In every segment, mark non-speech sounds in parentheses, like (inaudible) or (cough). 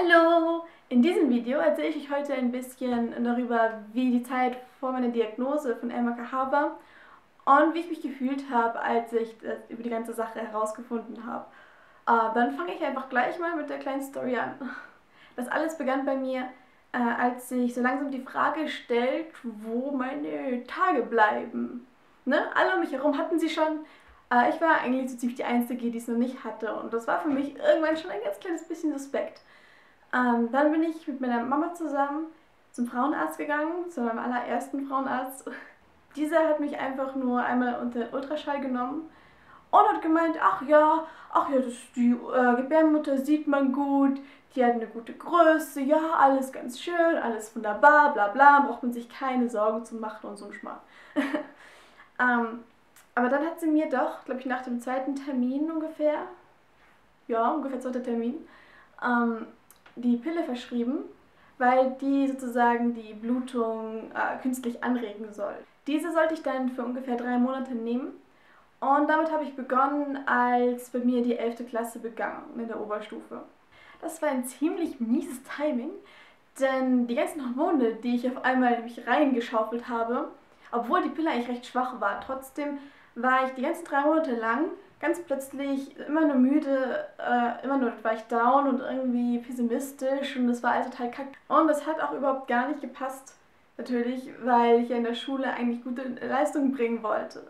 Hallo! In diesem Video erzähle ich euch heute ein bisschen darüber, wie die Zeit vor meiner Diagnose von MKH war und wie ich mich gefühlt habe, als ich über die ganze Sache herausgefunden habe. Äh, dann fange ich einfach gleich mal mit der kleinen Story an. Das alles begann bei mir, äh, als sich so langsam die Frage stellt, wo meine Tage bleiben. Ne? Alle um mich herum hatten sie schon. Äh, ich war eigentlich so ziemlich die Einzige, die es noch nicht hatte. Und das war für mich irgendwann schon ein ganz kleines bisschen suspekt. Ähm, dann bin ich mit meiner Mama zusammen zum Frauenarzt gegangen, zu meinem allerersten Frauenarzt. (laughs) Dieser hat mich einfach nur einmal unter Ultraschall genommen und hat gemeint, ach ja, ach ja, das, die äh, Gebärmutter sieht man gut, die hat eine gute Größe, ja, alles ganz schön, alles wunderbar, bla bla, braucht man sich keine Sorgen zu machen und so ein Schmarrn. (laughs) ähm, aber dann hat sie mir doch, glaube ich, nach dem zweiten Termin ungefähr, ja, ungefähr zweiter Termin, ähm, die Pille verschrieben, weil die sozusagen die Blutung äh, künstlich anregen soll. Diese sollte ich dann für ungefähr drei Monate nehmen. Und damit habe ich begonnen, als bei mir die 11. Klasse begann in der Oberstufe. Das war ein ziemlich mieses Timing, denn die ganzen Hormone, die ich auf einmal nämlich reingeschaufelt habe, obwohl die Pille eigentlich recht schwach war, trotzdem war ich die ganzen drei Monate lang ganz plötzlich immer nur müde, äh, immer nur war ich down und irgendwie pessimistisch und das war alles total kacke. Und das hat auch überhaupt gar nicht gepasst, natürlich, weil ich ja in der Schule eigentlich gute Leistungen bringen wollte.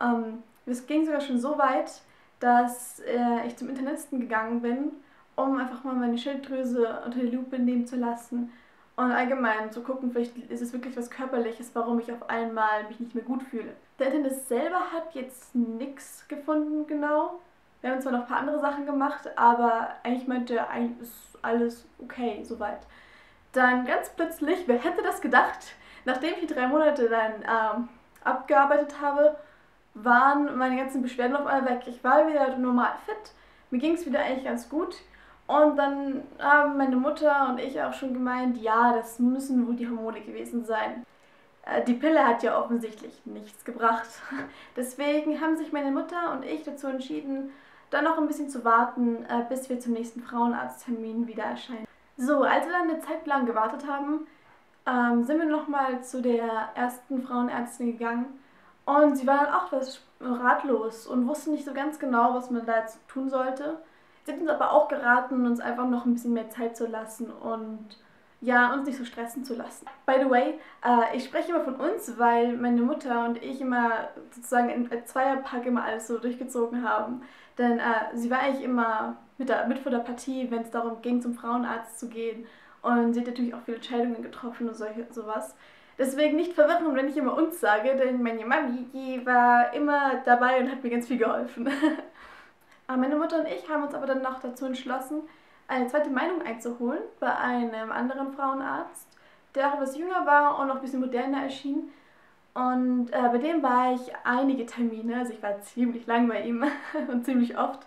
Ähm, es ging sogar schon so weit, dass äh, ich zum Internisten gegangen bin, um einfach mal meine Schilddrüse unter die Lupe nehmen zu lassen und allgemein zu gucken, vielleicht ist es wirklich was Körperliches, warum ich auf einmal mich nicht mehr gut fühle. Der Internist selber hat jetzt nichts gefunden genau. Wir haben zwar noch ein paar andere Sachen gemacht, aber eigentlich meinte er, eigentlich ist alles okay soweit. Dann ganz plötzlich, wer hätte das gedacht, nachdem ich die drei Monate dann ähm, abgearbeitet habe, waren meine ganzen Beschwerden auf einmal weg. Ich war wieder normal fit, mir ging es wieder eigentlich ganz gut. Und dann haben meine Mutter und ich auch schon gemeint, ja, das müssen wohl die Hormone gewesen sein. Äh, die Pille hat ja offensichtlich nichts gebracht. (laughs) Deswegen haben sich meine Mutter und ich dazu entschieden, dann noch ein bisschen zu warten, äh, bis wir zum nächsten Frauenarzttermin wieder erscheinen. So, als wir dann eine Zeit lang gewartet haben, ähm, sind wir nochmal zu der ersten Frauenärztin gegangen und sie war dann auch was ratlos und wusste nicht so ganz genau, was man da jetzt tun sollte. Sie hat uns aber auch geraten, uns einfach noch ein bisschen mehr Zeit zu lassen und ja, uns nicht so stressen zu lassen. By the way, äh, ich spreche immer von uns, weil meine Mutter und ich immer sozusagen in Zweierpack immer alles so durchgezogen haben. Denn äh, sie war eigentlich immer mit, der, mit vor der Partie, wenn es darum ging, zum Frauenarzt zu gehen. Und sie hat natürlich auch viele Entscheidungen getroffen und solche, sowas. Deswegen nicht verwirren, wenn ich immer uns sage, denn meine Mami, die war immer dabei und hat mir ganz viel geholfen. (laughs) meine Mutter und ich haben uns aber dann noch dazu entschlossen, eine zweite Meinung einzuholen bei einem anderen Frauenarzt, der auch etwas jünger war und noch ein bisschen moderner erschien. Und äh, bei dem war ich einige Termine, also ich war ziemlich lang bei ihm (laughs) und ziemlich oft.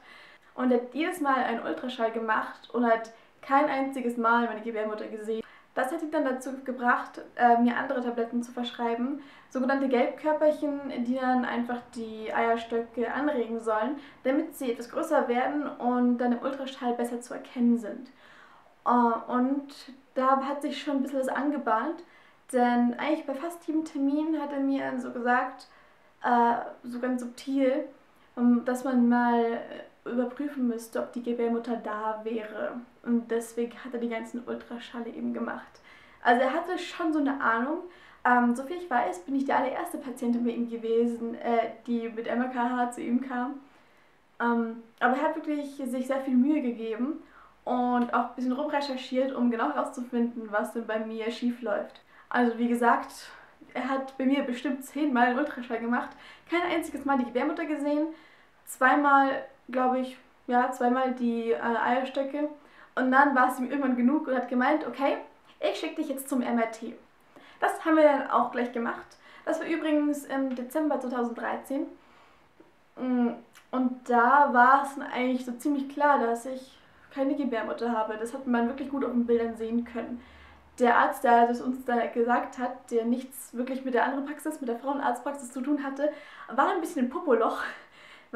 Und er hat jedes Mal einen Ultraschall gemacht und hat kein einziges Mal meine Gebärmutter gesehen. Das hat ihn dann dazu gebracht, äh, mir andere Tabletten zu verschreiben, sogenannte Gelbkörperchen, die dann einfach die Eierstöcke anregen sollen, damit sie etwas größer werden und dann im Ultraschall besser zu erkennen sind. Äh, und da hat sich schon ein bisschen was angebahnt, denn eigentlich bei fast jedem Termin hat er mir so gesagt, äh, so ganz subtil, dass man mal überprüfen müsste, ob die Gebärmutter da wäre. Und deswegen hat er die ganzen Ultraschalle eben gemacht. Also er hatte schon so eine Ahnung. Ähm, soviel ich weiß, bin ich die allererste Patientin bei ihm gewesen, äh, die mit MKH zu ihm kam. Ähm, aber er hat wirklich sich sehr viel Mühe gegeben und auch ein bisschen rumrecherchiert, um genau herauszufinden, was denn bei mir schief läuft. Also wie gesagt, er hat bei mir bestimmt zehnmal einen Ultraschall gemacht, kein einziges Mal die Gebärmutter gesehen, zweimal glaube ich, ja, zweimal die äh, Eierstöcke. Und dann war es ihm irgendwann genug und hat gemeint, okay, ich schicke dich jetzt zum MRT. Das haben wir dann auch gleich gemacht. Das war übrigens im Dezember 2013. Mm, und da war es eigentlich so ziemlich klar, dass ich keine Gebärmutter habe. Das hat man wirklich gut auf den Bildern sehen können. Der Arzt, der das uns da gesagt hat, der nichts wirklich mit der anderen Praxis, mit der Frauenarztpraxis zu tun hatte, war ein bisschen ein Popoloch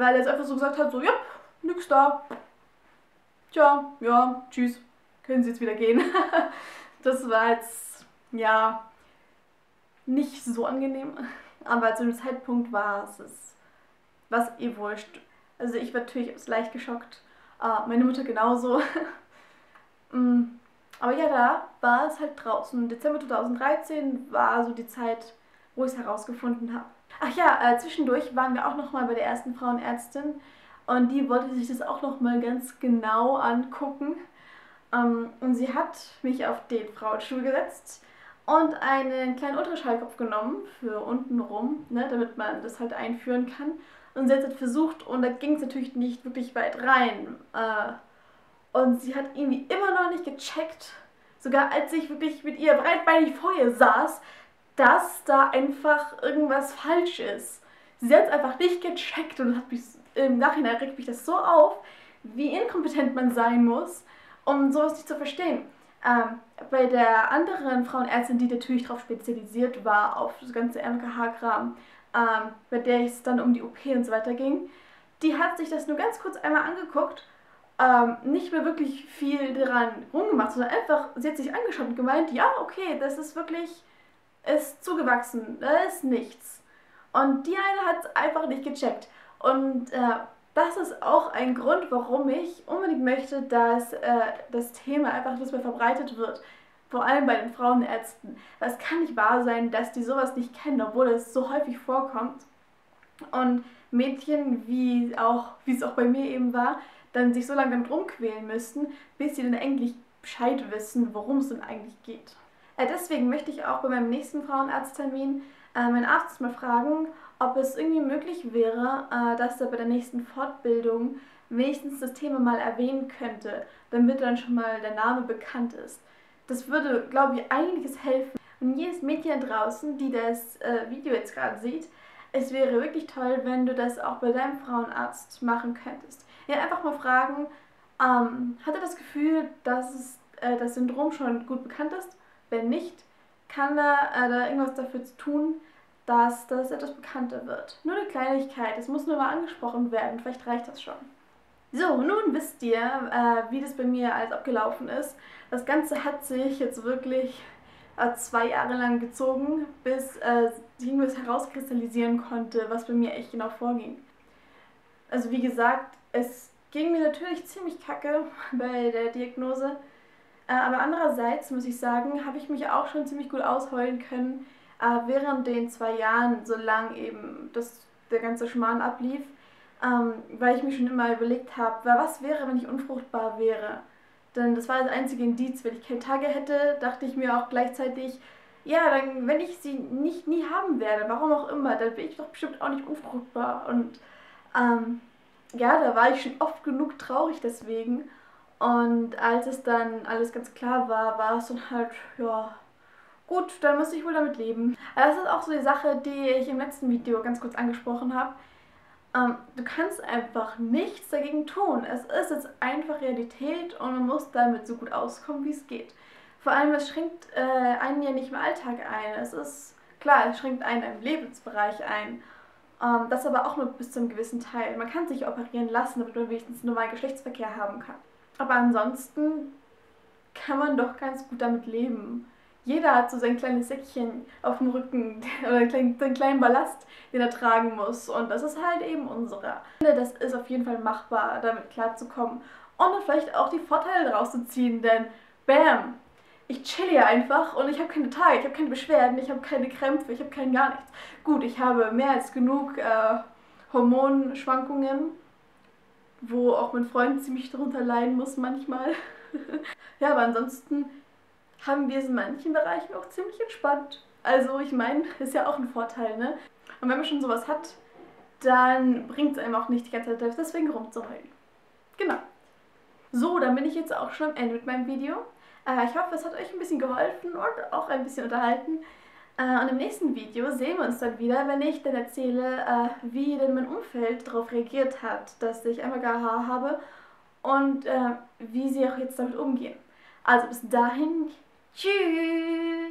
weil er jetzt einfach so gesagt hat, so, ja, nix da. Tja, ja, tschüss. können Sie jetzt wieder gehen. (laughs) das war jetzt, ja, nicht so angenehm. Aber zu dem Zeitpunkt war es, was eh wurscht. Also ich war natürlich leicht geschockt. Uh, meine Mutter genauso. (laughs) Mm, aber ja, da war es halt draußen. Dezember 2013 war so die Zeit, wo ich es herausgefunden habe. Ach ja, äh, zwischendurch waren wir auch nochmal bei der ersten Frauenärztin und die wollte sich das auch nochmal ganz genau angucken. Ähm, und sie hat mich auf den Frauenstuhl gesetzt und einen kleinen Ultraschallkopf genommen für unten rum, ne, damit man das halt einführen kann. Und sie hat es versucht und da ging es natürlich nicht wirklich weit rein. Äh, und sie hat irgendwie immer noch nicht gecheckt, sogar als ich wirklich mit ihr breitbeinig vor ihr saß, dass da einfach irgendwas falsch ist. Sie hat es einfach nicht gecheckt und hat mich, im Nachhinein regt mich das so auf, wie inkompetent man sein muss, um sowas nicht zu verstehen. Ähm, bei der anderen Frauenärztin, die natürlich darauf spezialisiert war, auf das ganze MKH-Kram, ähm, bei der es dann um die OP und so weiter ging, die hat sich das nur ganz kurz einmal angeguckt, ähm, nicht mehr wirklich viel daran rumgemacht, sondern einfach, sie hat sich angeschaut und gemeint, ja, okay, das ist wirklich, ist zugewachsen, da ist nichts. Und die eine hat es einfach nicht gecheckt. Und äh, das ist auch ein Grund, warum ich unbedingt möchte, dass äh, das Thema einfach nicht mehr verbreitet wird. Vor allem bei den Frauenärzten. Es kann nicht wahr sein, dass die sowas nicht kennen, obwohl es so häufig vorkommt. Und Mädchen, wie, auch, wie es auch bei mir eben war, dann sich so lange damit rumquälen müssten, bis sie dann endlich Bescheid wissen, worum es denn eigentlich geht. Äh, deswegen möchte ich auch bei meinem nächsten Frauenarzttermin äh, meinen Arzt mal fragen, ob es irgendwie möglich wäre, äh, dass er bei der nächsten Fortbildung wenigstens das Thema mal erwähnen könnte, damit dann schon mal der Name bekannt ist. Das würde, glaube ich, einiges helfen. Und jedes Mädchen draußen, die das Video jetzt gerade sieht, es wäre wirklich toll, wenn du das auch bei deinem Frauenarzt machen könntest. Ja, einfach mal fragen, ähm, hat er das Gefühl, dass es, äh, das Syndrom schon gut bekannt ist? Wenn nicht, kann er äh, da irgendwas dafür tun, dass das etwas bekannter wird. Nur eine Kleinigkeit, es muss nur mal angesprochen werden, vielleicht reicht das schon. So, nun wisst ihr, äh, wie das bei mir alles abgelaufen ist. Das Ganze hat sich jetzt wirklich äh, zwei Jahre lang gezogen, bis äh, irgendwas herauskristallisieren konnte, was bei mir echt genau vorging. Also wie gesagt, es ging mir natürlich ziemlich kacke (laughs) bei der Diagnose, aber andererseits muss ich sagen, habe ich mich auch schon ziemlich gut ausheulen können, äh, während den zwei Jahren, solange eben das, der ganze Schmarrn ablief, ähm, weil ich mir schon immer überlegt habe, was wäre, wenn ich unfruchtbar wäre. Denn das war das einzige Indiz. Wenn ich keine Tage hätte, dachte ich mir auch gleichzeitig, ja, dann, wenn ich sie nicht nie haben werde, warum auch immer, dann bin ich doch bestimmt auch nicht unfruchtbar. Und ähm, ja, da war ich schon oft genug traurig deswegen. Und als es dann alles ganz klar war, war es dann halt, ja, Gut, dann muss ich wohl damit leben. Das ist auch so die Sache, die ich im letzten Video ganz kurz angesprochen habe. Ähm, du kannst einfach nichts dagegen tun. Es ist jetzt einfach Realität und man muss damit so gut auskommen, wie es geht. Vor allem, es schränkt äh, einen ja nicht im Alltag ein. Es ist klar, es schränkt einen im Lebensbereich ein. Ähm, das aber auch nur bis zu einem gewissen Teil. Man kann sich operieren lassen, damit man wenigstens normalen Geschlechtsverkehr haben kann. Aber ansonsten kann man doch ganz gut damit leben jeder hat so sein kleines Säckchen auf dem Rücken (laughs) oder einen kleinen, einen kleinen Ballast, den er tragen muss. Und das ist halt eben unserer. Das ist auf jeden Fall machbar, damit klarzukommen. Und dann vielleicht auch die Vorteile daraus zu ziehen, denn bam, ich chill hier einfach und ich habe keine Tage, ich habe keine Beschwerden, ich habe keine Krämpfe, ich habe kein gar nichts. Gut, ich habe mehr als genug äh, Hormonschwankungen, wo auch mein Freund ziemlich darunter leiden muss manchmal. (laughs) ja, aber ansonsten haben wir es in manchen Bereichen auch ziemlich entspannt. Also ich meine, ist ja auch ein Vorteil, ne? Und wenn man schon sowas hat, dann bringt es einem auch nicht die ganze Zeit deswegen rumzuheulen. Genau. So, dann bin ich jetzt auch schon am Ende mit meinem Video. Äh, ich hoffe, es hat euch ein bisschen geholfen und auch ein bisschen unterhalten. Äh, und im nächsten Video sehen wir uns dann wieder, wenn ich dann erzähle, äh, wie denn mein Umfeld darauf reagiert hat, dass ich gar habe und äh, wie sie auch jetzt damit umgehen. Also bis dahin, Tschüss!